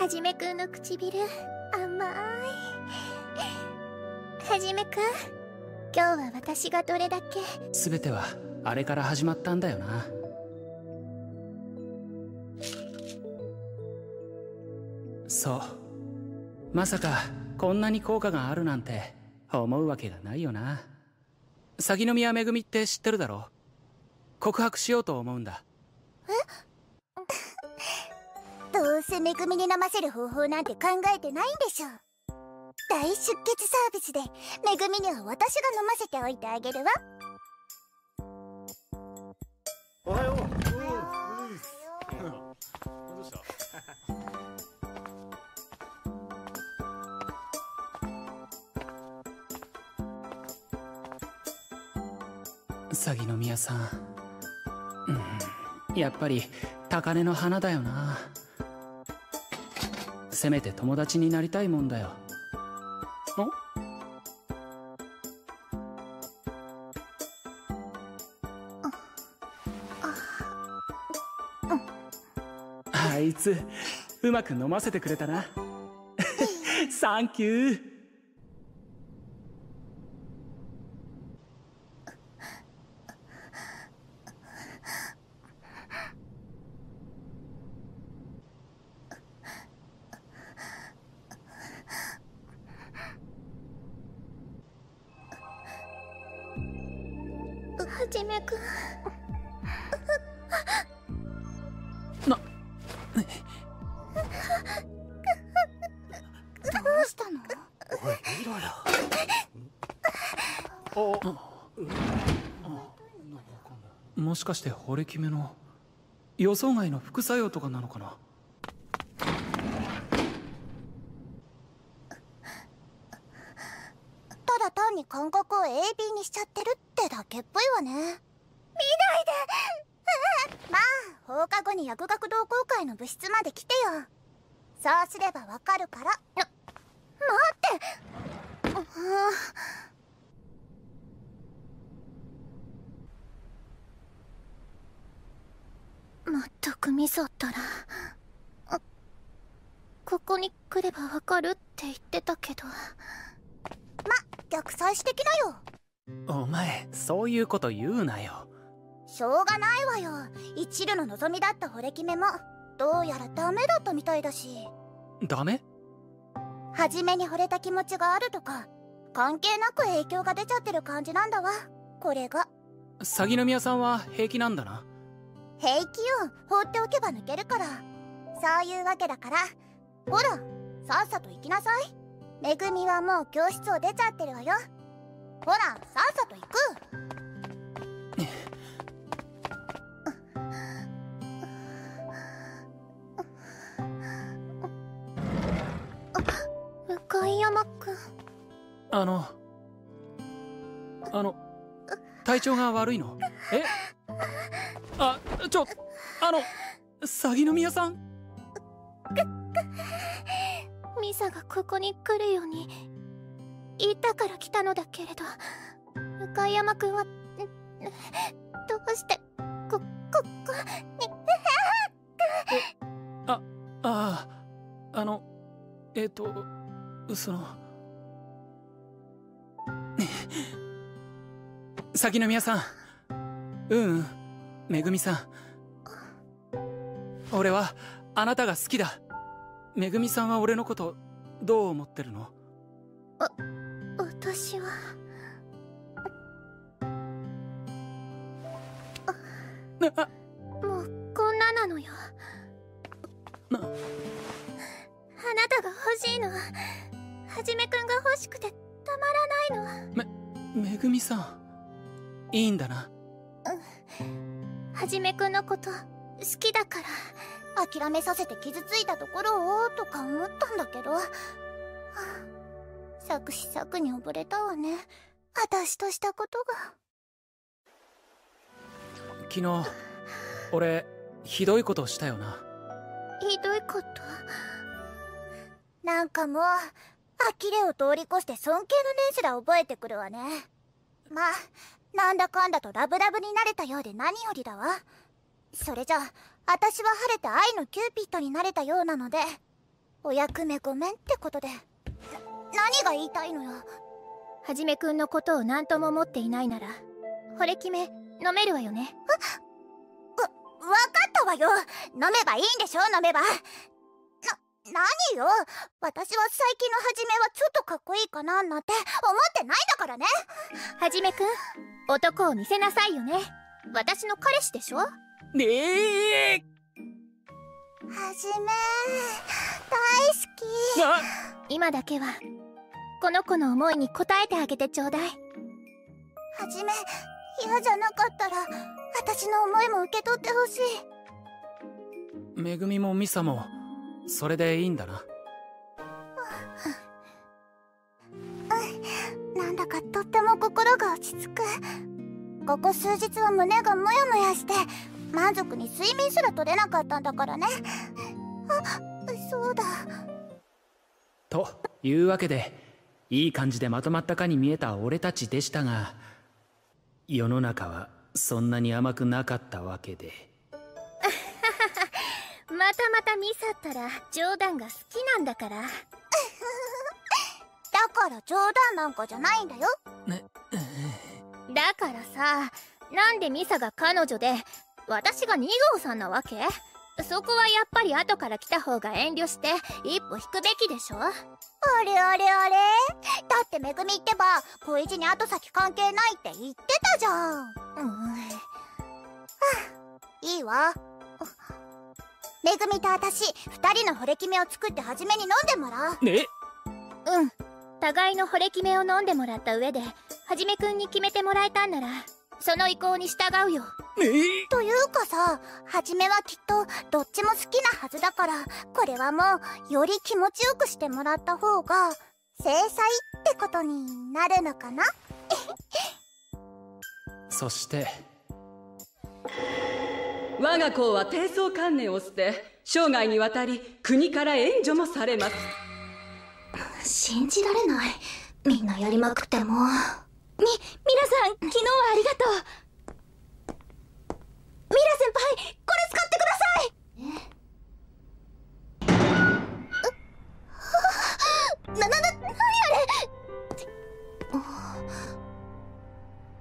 はじめくんの唇甘い。はじめくん今日は私がどれだけ？全てはあれから始まったんだよな。そう。まさかこんなに効果があるなんて思うわけがないよな。鷺宮めぐみって知ってるだろ告白しようと思うんだ。え？どうせめぐみに飲ませる方法なんて考えてないんでしょ。大出血サービスでめぐみには私が飲ませておいてあげるわ。おはよう。どうした？鷺宮さん。うん。やっぱり高嶺の花だよなせめて友達になりたいもんだよ。あいつうまく飲ませてくれたな。サンキューはじめくん。な。どうしたの？おい見ろよもしかして惚れ決めの？予想外の？副作用とかなの？かなただ単に感覚を AB にしちゃってるってだけっぽいわね。見ないで。まあ放課後に薬学同好会の部室まで来てよ。そうすればわかるから。待って。まったくミソったら。ここに来ればわかるって言ってたけど。ま逆再してきなよお前そういうこと言うなよ。しょうがないわよ。一縷の望みだった惚れ決めもどうやらダメだったみたいだし。ダメ？初めに惚れた気持ちがあるとか関係なく影響が出ちゃってる感じなんだわ。これが。鷺宮さんは平気なんだな。平気よ。放っておけば抜けるから。そういうわけだから。ほらさっさと行きなさい。めぐみはもう教室を出ちゃってるわよほらさっさと行く。向山くんあのあの体調が悪いのえあちょあの鷺宮さんミサがここに来るように言ったから来たのだけれど向山くんはどうしてこここにああああのえっ、とその鷺宮さんうんうんめぐみさん。俺はあなたが好きだ。めぐみさんは俺のことどう思ってるの？あ私は。あもうこんななのよ。なあなたが欲しいの。ははじめくんが欲しくてたまらないの。めぐみさん。いいんだな。はじめくんのこと好きだから諦めさせて傷ついたところをとか思ったんだけど、はあ、作詞作に溺れたわね。私としたことが。昨日俺ひどいことしたよな。ひどいこと？なんかもう呆れを通り越して尊敬の念すら覚えてくるわね。まあなんだかんだとラブラブになれたようで何よりだわ。それじゃ私は晴れて愛のキューピッドになれたようなのでお役目御免ってことで。な何が言いたいのよ。はじめくんのことを何とも思っていないなら惚れ決め飲めるわよね。わ分かったわよ。飲めばいいんでしょ飲めば。な何よ。私は最近のはじめはちょっとかっこいいかななんて思ってないんだからね。はじめくん男を見せなさいよね。私の彼氏でしょ？ねえ。はじめ大好き。あ？今だけはこの子の思いに応えてあげてちょうだい。はじめ嫌じゃなかったら私の思いも受け取ってほしい。めぐみもミサもそれでいいんだな。なんだかとっても心が落ち着く。ここ数日は胸がモヤモヤして満足に睡眠すら取れなかったんだからね。あそうだ。というわけでいい感じでまとまったかに見えた俺たちでしたが世の中はそんなに甘くなかったわけで。またまたミサったら冗談が好きなんだから。だから冗談なんかじゃないんだよ。だからさなんでミサが彼女で私が2号さんなわけ？そこはやっぱり後から来た方が遠慮して一歩引くべきでしょ？あれあれあれ？だってめぐみってば恋路に後先関係ないって言ってたじゃん。うん。いいわ。めぐみと私二人の惚れ決めを作って初めに飲んでもらう。ね。うん。互いの惚れ決めを飲んでもらった上ではじめくんに決めてもらえたんならその意向に従うよ。え？というかさはじめはきっとどっちも好きなはずだからこれはもうより気持ちよくしてもらった方が制裁ってことになるのかな？そして。我が校は低層観念を捨て生涯にわたり国から援助もされます。信じられない。みんなやりまくってもみ皆さん昨日はありがとう。ミラ先輩これ使ってください。え？な、な、な、なにあれ？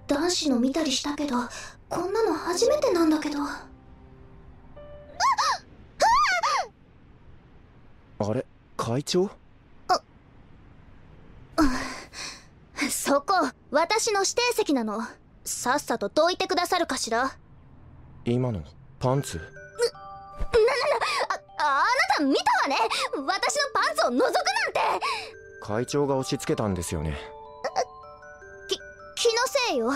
男子の見たりしたけどこんなの初めてなんだけど。あれ？会長？そこ私の指定席なの。さっさとどいてくださるかしら。あ今のパンツ？あなた見たわね。私のパンツを覗くなんて。会長が押し付けたんですよね。気のせいよ。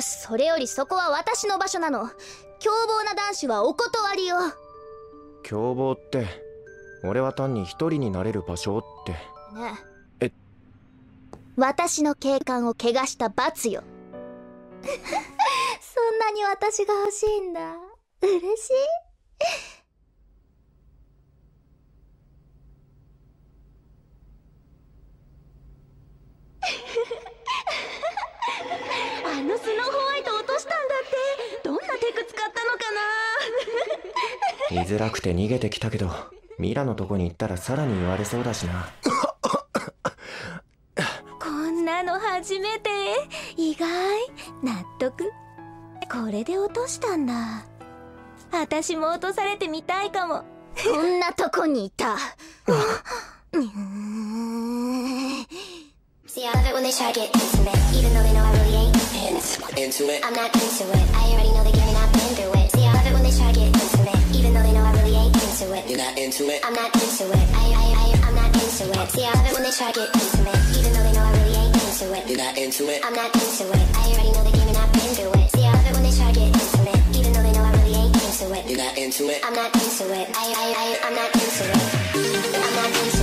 それよりそこは私の場所なの。凶暴な男子はお断りよ凶暴って俺は単に一人になれる場所って。ねえ私の警官を怪我した罰よ。そんなに私が欲しいんだ。嬉しい。あのスノーホワイト落としたんだって。どんなテク使ったのか居 づらくて逃げてきたけどミラのとこに行ったらさらに言われそうだしななの初めて意外納得これで落としたんだ私も落とされてみたいかもこんなとこにいた See, I love it when they try to get intimate, even though they know I really ain't into it. I'm not into it. I already know the game and I've been through it. See, I love it when they try to get intimate, even though they know I really ain't into it. You're not into it. I'm not into it. I, I, I, I'm not into it. See, I love it when they try to get intimate, even though they know I really into it. You're not into it. I'm not into it. I already know the game and I've been through it. See, I love it when they try to get intimate, even though they know I really ain't into it. You're not into it. I'm not into it. I, I, I, I'm not into it. I'm not into it.